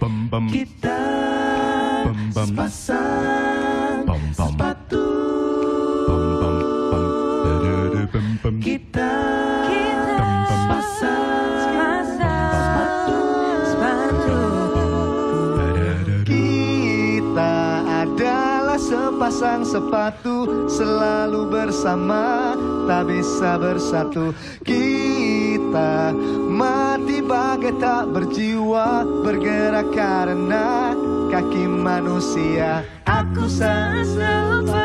Bum, bum. Kita Bum, bum. sepasang Bum, bum. sepatu Bum, bum, bum. Bum, bum. Kita Bum, bum. sepasang sepatu. Kita adalah sepasang sepatu Selalu bersama Tak bisa bersatu Kita mati bagai tak berjiwa Karena kaki manusia. Aku sangat lupa